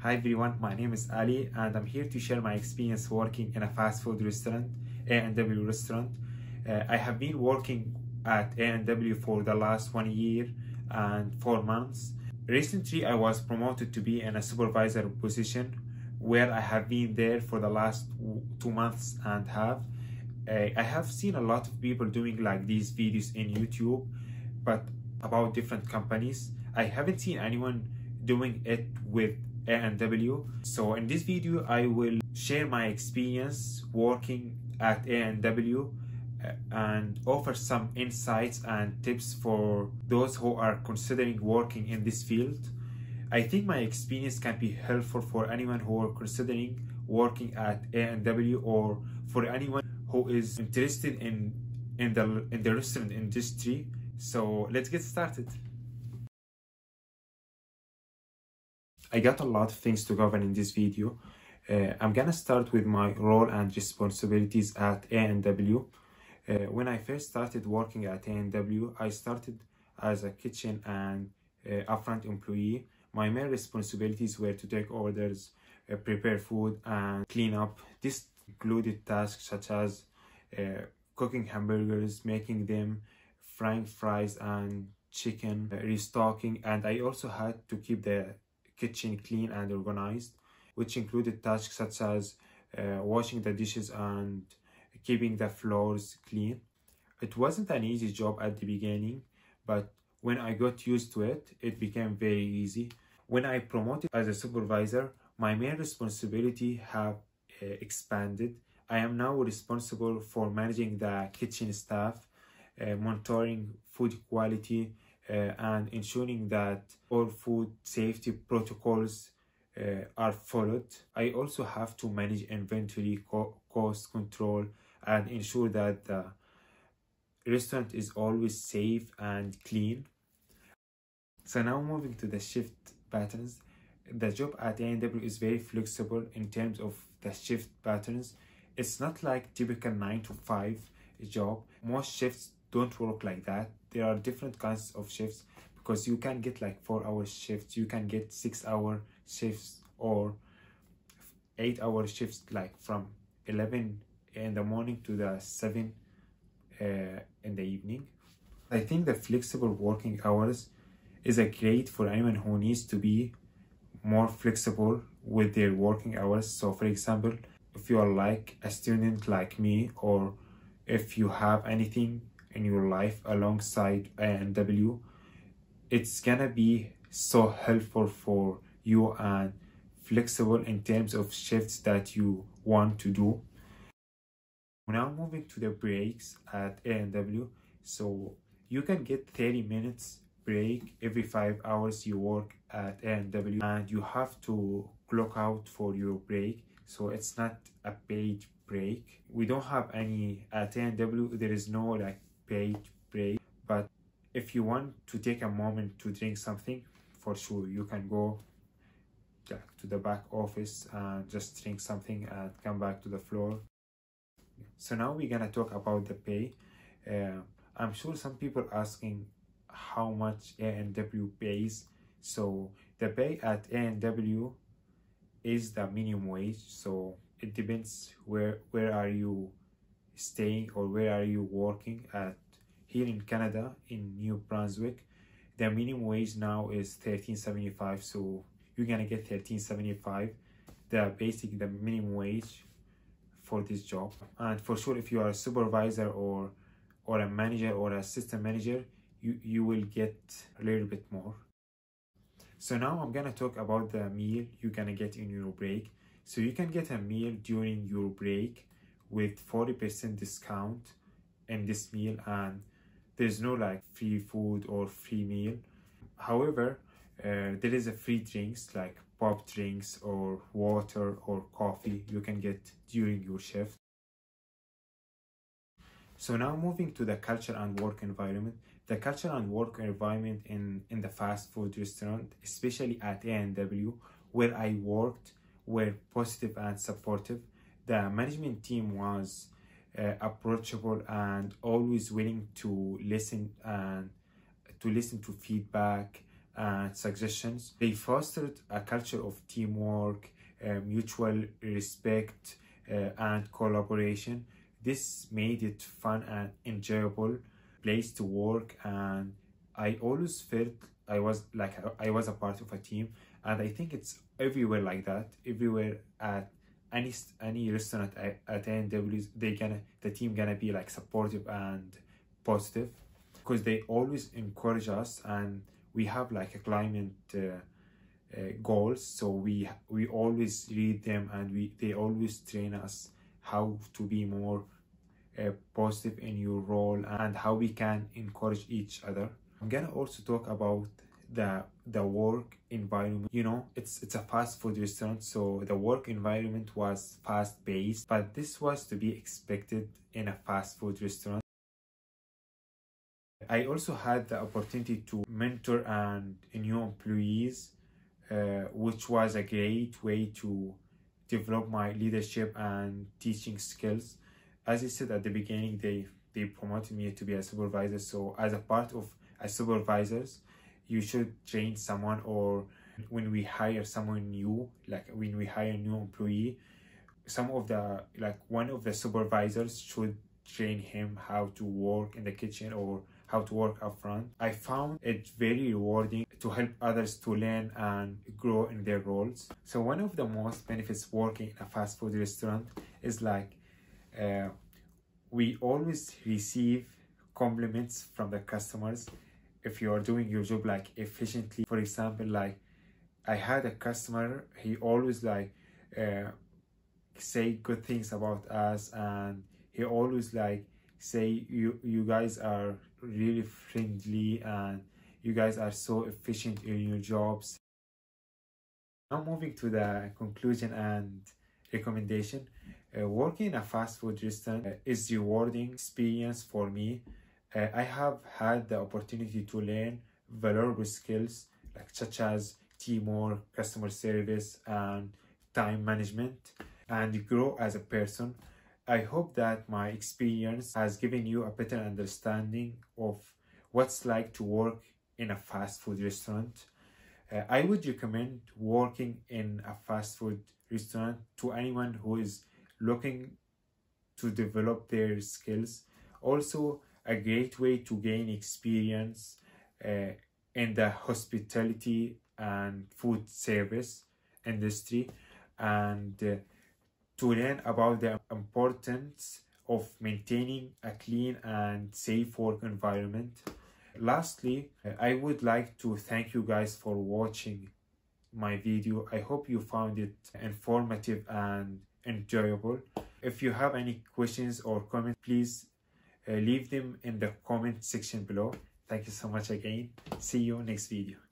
Hi everyone, my name is Ali and I'm here to share my experience working in a fast food restaurant, A&W restaurant. Uh, I have been working at A&W for the last one year and four months. Recently, I was promoted to be in a supervisor position where I have been there for the last two months and half. Uh, I have seen a lot of people doing like these videos in YouTube, but about different companies. I haven't seen anyone doing it with A&W. So in this video, I will share my experience working at A&W uh, and offer some insights and tips for those who are considering working in this field. I think my experience can be helpful for anyone who are considering working at A&W or for anyone who is interested in in the in the restaurant industry. So let's get started. I got a lot of things to cover in this video. Uh, I'm gonna start with my role and responsibilities at A&W. Uh, when I first started working at A&W, I started as a kitchen and uh, upfront employee. My main responsibilities were to take orders, uh, prepare food, and clean up. This included tasks such as uh, cooking hamburgers, making them, frying fries and chicken, uh, restocking, and I also had to keep the kitchen clean and organized, which included tasks such as uh, washing the dishes and keeping the floors clean. It wasn't an easy job at the beginning, but when I got used to it, it became very easy. When I promoted as a supervisor, my main responsibility have uh, expanded. I am now responsible for managing the kitchen staff, uh, monitoring food quality, and ensuring that all food safety protocols uh, are followed. I also have to manage inventory, co cost control, and ensure that the restaurant is always safe and clean. So now moving to the shift patterns. The job at A&W is very flexible in terms of the shift patterns. It's not like typical 9 to 5 job. Most shifts don't work like that there are different kinds of shifts because you can get like four hour shifts you can get six hour shifts or eight hour shifts like from 11 in the morning to the 7 uh, in the evening. I think the flexible working hours is a great for anyone who needs to be more flexible with their working hours. So for example if you are like a student like me or if you have anything in your life alongside A&W, it's gonna be so helpful for you and flexible in terms of shifts that you want to do. Now moving to the breaks at A&W, so you can get 30 minutes break every 5 hours you work at A&W you have to clock out for your break so it's not a paid break we don't have any at A&W there is no like paid break but if you want to take a moment to drink something for sure you can go to the back office and just drink something and come back to the floor. So now we're gonna talk about the pay. Uh, i'm sure some people asking how much A&W pays. So the pay at A&W is the minimum wage. So it depends where where are you staying or where are you working at here in Canada in New Brunswick? The minimum wage now is 13.75 so you're gonna get 13.75 the basic the minimum wage for this job. And for sure if you are a supervisor or or a manager or assistant manager you you will get a little bit more. So now i'm gonna talk about the meal you're gonna get in your break. So you can get a meal during your break with 40% discount in this meal and there's no like free food or free meal. However uh, there is a free drinks like pop drinks or water or coffee you can get during your shift. So now moving to the culture and work environment. The culture and work environment in in the fast food restaurant especially at A&W where I worked were positive and supportive the management team was uh, approachable and always willing to listen and to listen to feedback and suggestions. They fostered a culture of teamwork, uh, mutual respect, uh, and collaboration. This made it fun and enjoyable place to work and I always felt I was like I was a part of a team and I think it's everywhere like that everywhere at any any restaurant at, at A&W they gonna the team gonna be like supportive and positive. Because they always encourage us and we have like a climate uh, uh, goals. So we we always read them and we they always train us how to be more uh, positive in your role and how we can encourage each other. I'm gonna also talk about the the work environment you know it's it's a fast food restaurant so the work environment was fast paced but this was to be expected in a fast food restaurant I also had the opportunity to mentor and new employees, uh, which was a great way to develop my leadership and teaching skills. As I said at the beginning, they, they promoted me to be a supervisor. So as a part of a supervisors, you should train someone or when we hire someone new, like when we hire a new employee, some of the, like one of the supervisors should train him how to work in the kitchen or how to work up front. I found it very rewarding to help others to learn and grow in their roles. So one of the most benefits working in a fast food restaurant is like uh, we always receive compliments from the customers if you are doing your job like efficiently. For example, like I had a customer, he always like uh, say good things about us and he always like say you you guys are really friendly and you guys are so efficient in your jobs now moving to the conclusion and recommendation uh, working in a fast food restaurant is rewarding experience for me uh, i have had the opportunity to learn valuable skills like such as teamwork customer service and time management and grow as a person I hope that my experience has given you a better understanding of what's like to work in a fast food restaurant. Uh, I would recommend working in a fast food restaurant to anyone who is looking to develop their skills. Also, a great way to gain experience uh, in the hospitality and food service industry and uh, to learn about the importance of maintaining a clean and safe work environment. Lastly, I would like to thank you guys for watching my video. I hope you found it informative and enjoyable. If you have any questions or comments, please Uh, leave them in the comment section below. Thank you so much again. See you next video.